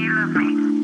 you love me.